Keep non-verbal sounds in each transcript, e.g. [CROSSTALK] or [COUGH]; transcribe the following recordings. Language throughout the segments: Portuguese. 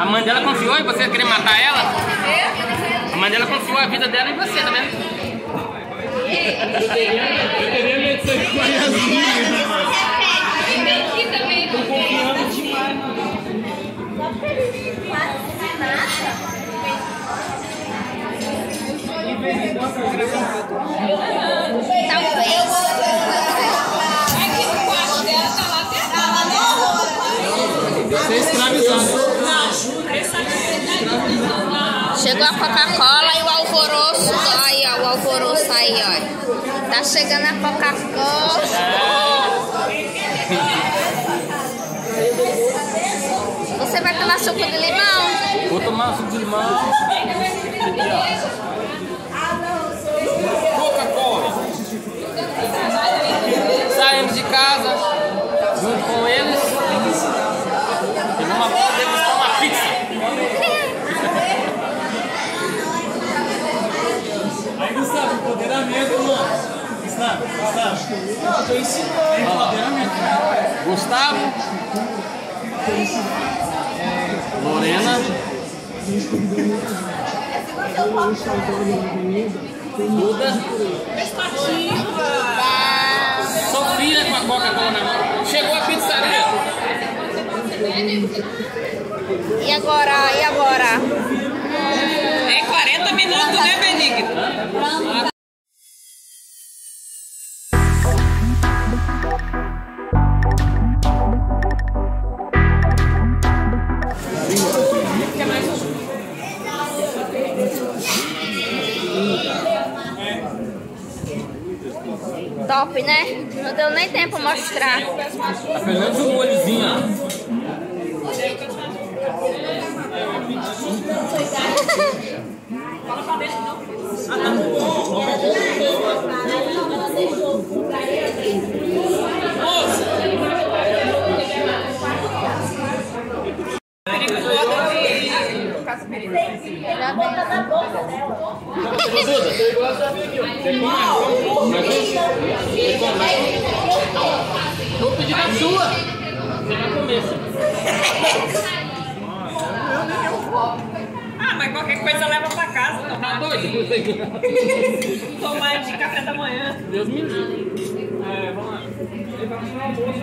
A mãe dela confiou em você querer matar ela? A mãe dela confiou a vida dela em você, tá vendo? Eu teria medo de ser né? Tô confiando demais, mano. Tá chegando a Coca-Cola. Você vai tomar suco de limão? Vou tomar suco de limão. Coca-Cola. Saímos de casa junto com eles. E numa estão uma pizza. Aí, Gustavo, empoderamento, mano. Gustavo, Gustavo. Eu tô ensinando empoderamento. Gustavo. Lorena. Duda. Sofia com a Coca-Cola na mão. Chegou a pizzaria. E agora? E agora? Top, né? Não deu nem tempo mostrar. Pelo menos um molhozinho, ó. Duda, igual aqui, ó. Você come? Vou pedir na sua. Você vai comer. Ah, mas qualquer coisa leva pra casa. Tá [LAUGHS] Tomar, doido? tomar de café da manhã. Deus me livre. É, vamos lá. Ele vai tirar o almoço.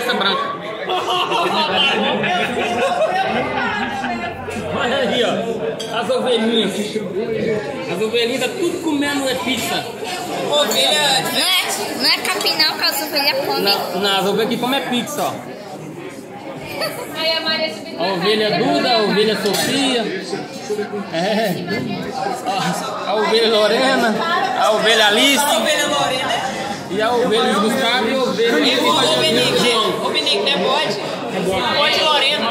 cabeça branca. Olha aí, ó. As ovelhinhas. As ovelhinhas tá tudo comendo é pizza. Ovelha. Não é, não é capim não que as ovelhas comem. Na, nas ovelhas que comem é pizza, ó. Aí a Maria A ovelha Duda, a ovelha Sofia. É. A, a ovelha Lorena, a ovelha Alice Ovelha Lorena. E a ovelha Gustavo e a ovelha Benigno, ô Benigno, não é bode? Bode Lorena.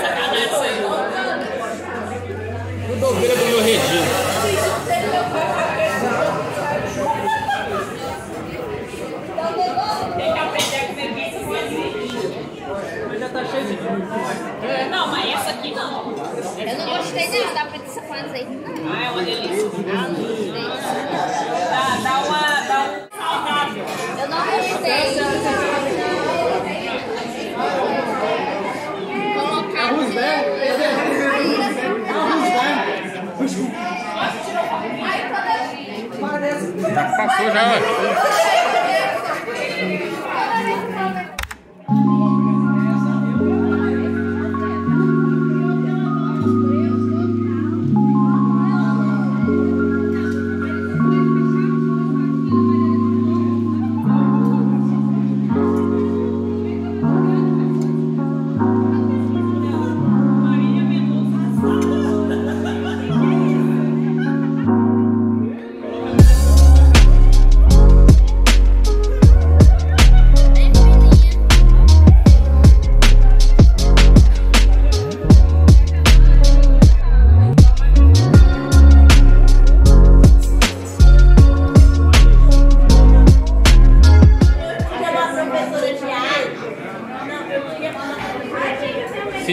Sacanagem [LAUGHS] isso aí. Tudo ovelha do meu regime. Tem que aprender a comer pizza sozinho. É, Não, mas essa aqui não. Eu não gostei não da pizza com azeite, não. Ah, é uma delícia. Ah, não gostei. Dá, dá uma. dá um saudável. Eu não Colocar Arroz velho. Arroz velho. Já passou já,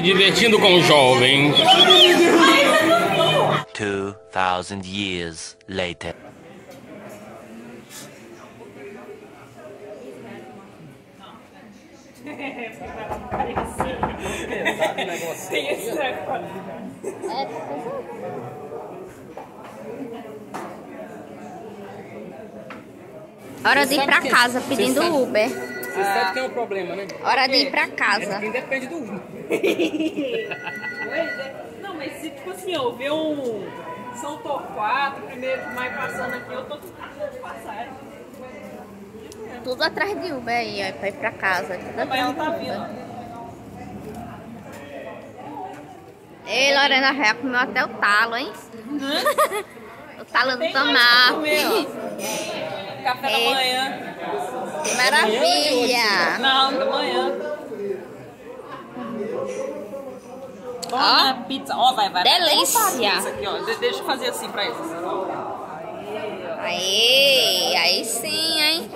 divertindo com jovens. 2,000 years later. Hora de ir pra que- casa pedindo Uber. Você sabe que é um problema, né? Hora de ir pra casa. Quem depende do Uber. Pois é. Não, mas se tipo assim, eu ver um São Torquato, primeiro de maio passando aqui, eu tô tudo de passagem. Tudo atrás de Uber aí, ó, pra ir pra casa. Tudo Mas atrás ela de tá Uber. vindo. Ei, Lorena já comeu até o talo, hein? [LAUGHS] o talo do Tem mais pra comer, tomate. [LAUGHS] Café da É. manhã. Que maravilha! Não, da manhã. Ó. Ó, pizza. Ó, vai, vai. vai. Delícia. Pizza aqui, ó. De- Deixa eu fazer assim pra eles. Aí, aí sim, hein?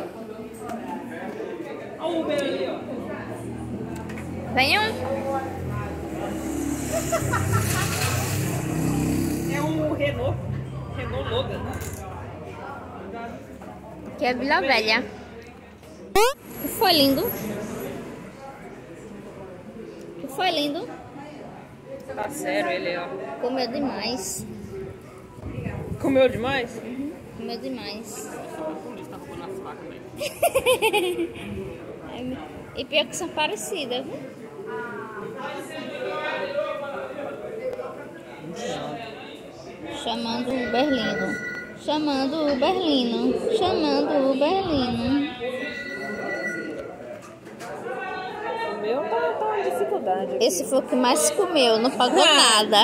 Ó o Uber ali, ó. Vem um. É um Renault. Renault Logan. né? Que é Vila Velha. Foi lindo. Que foi lindo. Tá sério ele, ó. Comeu demais. Comeu demais? Comeu demais. [LAUGHS] e pior que são parecidas, viu? Chamando o Berlino. Chamando o Berlino. Chamando o Berlino. O meu tá, uma dificuldade. Esse foi o que mais comeu, não pagou nada.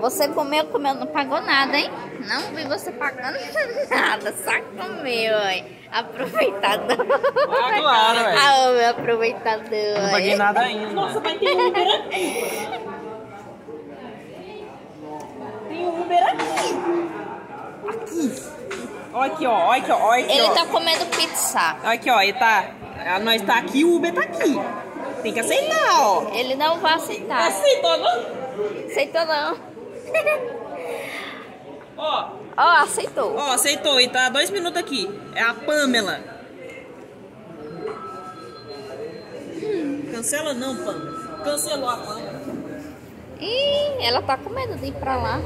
Você comeu, comeu, não pagou nada, hein? Não vi você pagando [LAUGHS] nada, só comeu, hein? Aproveitador. Ah, claro, ué. Ah, meu aproveitador. Não paguei nada ainda. Nossa, mas tem um Uber aqui. Tem um Uber aqui. Aqui. Olha aqui, ó. Olha aqui, ó. Olha aqui, Ele ó. tá comendo pizza. Olha aqui, ó. Ele tá... ah, Nós tá aqui, o Uber tá aqui. Tem que aceitar, ó. Ele não vai aceitar. Aceitou, não? Aceitou não. [LAUGHS] Ó, Ó, aceitou. ó, aceitou. E tá dois minutos aqui. É a Pamela. Cancela não, Pamela. Cancelou a Pamela. Ih, ela tá com medo de ir pra lá.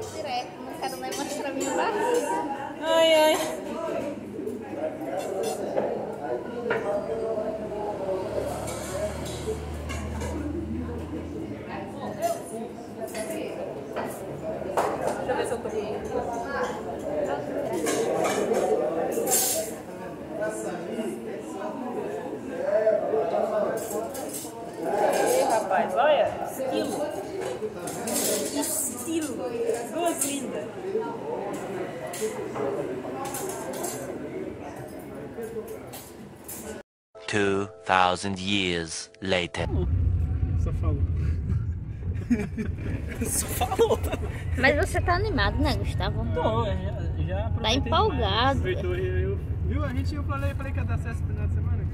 Isso direto, não quero nem mostrar minha barriga. Ai, ai. Deixa eu ver se eu tô. Ei, rapaz, olha, estilo. Estilo. Duas lindas. Two thousand years later. Só falou. [LAUGHS] Só falou. Mas você tá animado, né, Gustavo? Tô, já, já aproveitei Tá empolgado. demais. Eu, eu- viu? A gente, eu falei, falei que ia dar certo esse final de semana.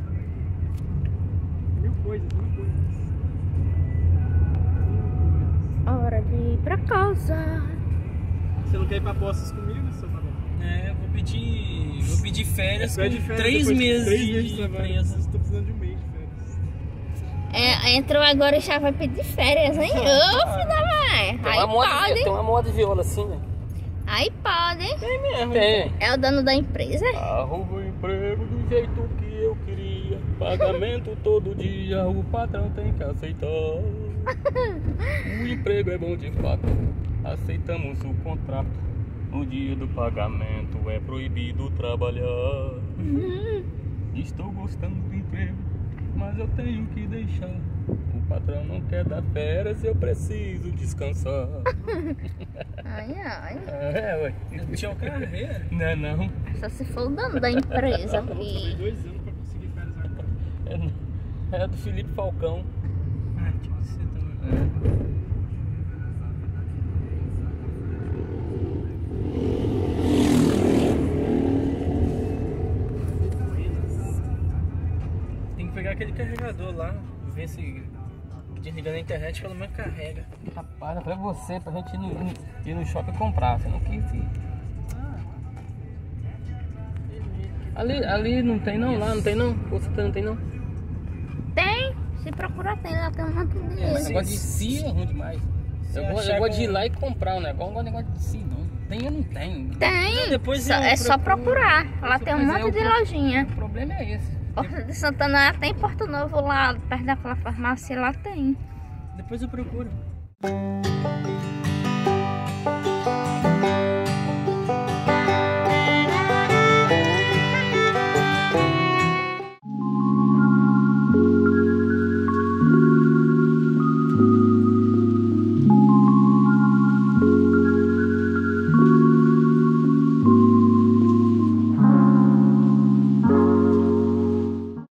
Mil coisas, mil coisas. Ir pra casa. Você não quer ir pra postos comigo, seu Fabão? É, vou pedir. Vou pedir férias com férias três meses três meses de trabalho. Estou precisando de um mês de férias. É, entrou agora e já vai pedir férias, hein? Ô, filho da mãe. Tem Aí uma, moda, tem uma moda de viola assim, né? Aí pode. Tem mesmo. Tem. É o dono da empresa? Arrumo o emprego do jeito que eu queria. Pagamento [LAUGHS] todo dia, o patrão tem que aceitar. O [LAUGHS] emprego é bom de fato, aceitamos o contrato. No dia do pagamento é proibido trabalhar. Estou gostando do emprego, mas eu tenho que deixar. O patrão não quer dar férias, eu preciso descansar. [LAUGHS] Ai, ai. É, ué. Tinha carreira? Não, não. Só se for o dono da empresa. E... dois anos pra conseguir férias agora. É, é do Felipe Falcão. Ah, que você pegar aquele carregador lá, ver se desligando a internet pelo menos carrega. Rapaz, é pra você, pra gente ir no, ir no shopping comprar, você não quis ir. Ali, ali não tem não, lá não tem não? Você não tem não? Se procurar, tem lá, tem um monte de Esse negócio de si é ruim demais. Eu, gosto, eu gosto de ir lá e comprar um negócio, não negócio de si não. Tem ou não tem? Tem. Depois Só- é só procuro. procurar. Lá tem um monte de lojinha. O problema é esse. Porta de Santana tem Porto Novo lá, perto daquela farmácia, lá tem. Depois eu procuro.